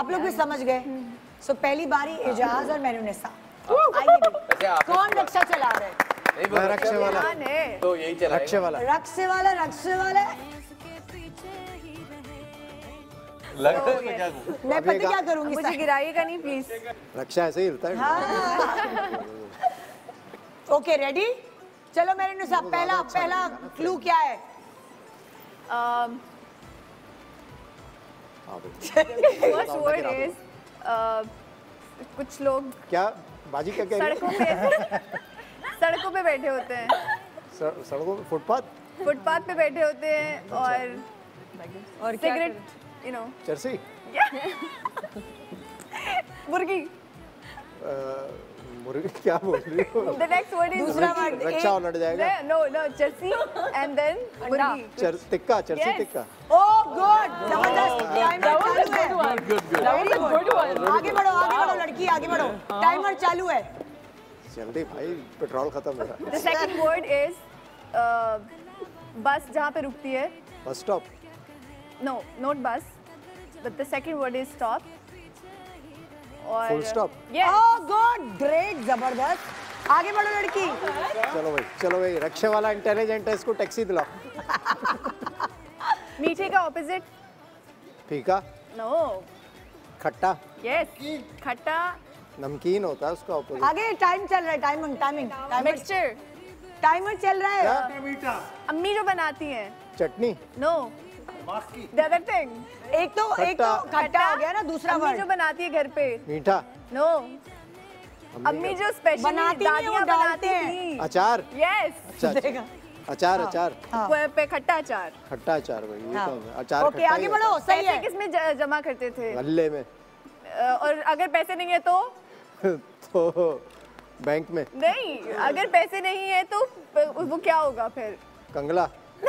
आप लोग भी समझ गए। सो पहली बारी एजाज और मैनुनिसा वैसे कौन रक्षा चला रहे हैं? रक्षे वाला। तो यही चला रक्षे वाला। रक्से वाला रक्से वाला। लग रहा है क्या मैं पता क्या करूँगी मुझे गिराइएगा नहीं प्लीज़ रक्षा ऐसे ही हिलता है। ओके रेडी चलो मैनुनिसा पहला पहला क्लू क्या है? हाँ। फ़र्स्ट वर्ड इज़ कुछ लोग क्या? बाजी क्या कह रही सड़कों पे सड़कों पे बैठे होते हैं। सड़कों पे फुटपाथ? फुटपाथ पे बैठे होते हैं और और सिगरेट यू नो चर्सी? मुर्गी। मुर्गी क्या बोल रही हो? द नेक्स्ट वर्ड इज़ दूसरा word, रक्षा उलट जाएगा। No no charsi and then मुर्गी। चर टिक्का चर्सी टिक्का ओ गुड ज़बरदस्त. टाइमर चालू है. आगे बढ़ो आगे बढ़ो लड़की आगे बढ़ो. टाइमर चालू है. जल्दी भाई पेट्रोल खत्म हो रहा द सेकंड वर्ड इज़ बस जहाँ पे रुकती है. है bus stop no not bus but the second word is stop और Full stop. Yes oh good great ज़बरदस्त. आगे बढ़ो लड़की. चलो भाई चलो भाई रक्षे वाला इंटेलिजेंट है इसको टैक्सी दिलाओ। मीठे का ऑपोजिट फीका। नो खट्टा। यस खट्टा। नमकीन होता है उसका ऑपोजिट आगे टाइम चल रहा है timing timing timer mixture timer चल रहा है। क्या? अम्मी जो बनाती हैं। चटनी। नो द अदर थिंग एक तो एक तो खट्टा। हो गया ना दूसरा अम्मी जो बनाती है घर पे। मीठा। नो अम्मी जो स्पेशल बनाती हैं। अचार। यस अच्छा अच्छा अचार। अचार पे, खट्टा अचार। खट्टा अचार भाई ये हाँ। तो अचार ओके आगे बढ़ो सही है। किसमें जमा करते थे? गल्ले में। और अगर पैसे नहीं है तो? तो बैंक में। नहीं अगर पैसे नहीं है तो वो क्या होगा फिर? कंगला।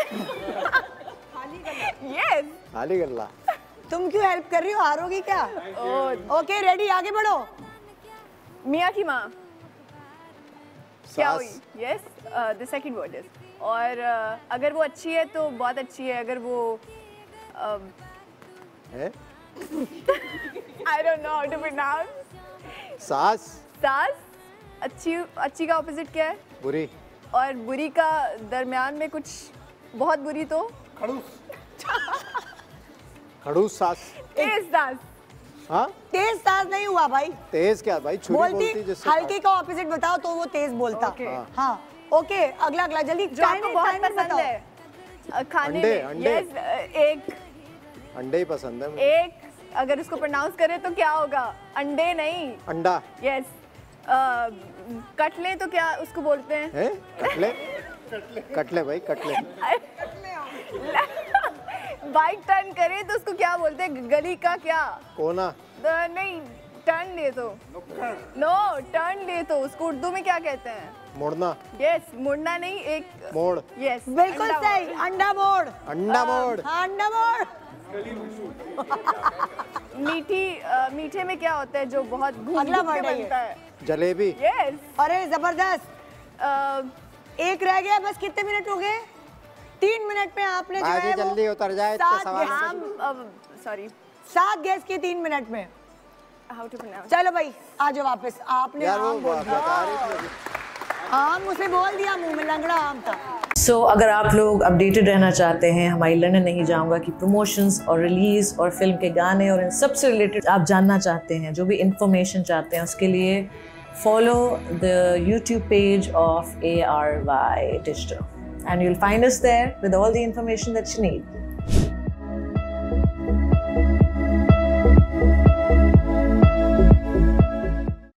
यस खाली गल्ला। तुम क्यों हेल्प कर रही हो? हारोगी क्या? ओके रेडी आगे बढ़ो। मियाँ की माँ। क्या हुई? Yes the second word is और अगर वो अच्छी है तो बहुत अच्छी है अगर वो है? I don't know how to pronounce सास? सास? अच्छी अच्छी का ऑपोजिट क्या है? बुरी। और बुरी का दरमियान में कुछ बहुत बुरी तो? खड़ूस। खड़ूस सास। तेज सास। हाँ? तेज साज नहीं हुआ भाई। तेज क्या भाई? छुरी बोलती बोलती जिससे हल्के का ऑपोजिट बताओ तो वो तेज बोलता। Okay. हाँ। ओके अगला अगला जल्दी जो आपको टाइम बहुत पसंद है। खाने अंडे, में यस एक अंडे ही पसंद है मुझे। एक अगर उसको प्रोनाउंस करें तो क्या होगा? अंडे नहीं। अंडा। यस कटले तो क्या उसको बोलते हैं? है? कटले? कटले भाई कटले। बाइक टर्न करे तो उसको क्या बोलते हैं? गली का क्या? कोना। नहीं। टर्न ले तो नो टर्न ले तो उसको उर्दू में क्या कहते हैं? मोड़ना। यस मुड़ना नहीं एक मोड़। यस बिल्कुल सही अंडा मोड़। अंडा मोड़। हाँ अंडा मोड़। मीठी मीठे में क्या होता है जो बहुत अगला है बनता है? जलेबी। यस अरे ज़बरदस्त। एक रह गया बस कितने मिनट हो गए? तीन मिनट में आपने जो है जल्दी उतर जाए सॉरी सात गैस की तीन मिनट में। हाउ टू प्रोनाउंस चलो भाई आ जाओ वापस। आपने आम बोल दिया। आम उसे बोल दिया मुँह में लंगड़ा आम था। सो so, अगर आप लोग अपडेटेड रहना चाहते हैं हमारी लंदन नहीं जाऊँगा कि प्रमोशंस और रिलीज़ और फ़िल्म के गाने और इन सबसे रिलेटेड आप जानना चाहते हैं जो भी इंफॉर्मेशन चाहते हैं उसके लिए follow the YouTube page of A R Y digital and you'll find us there with all the information that you need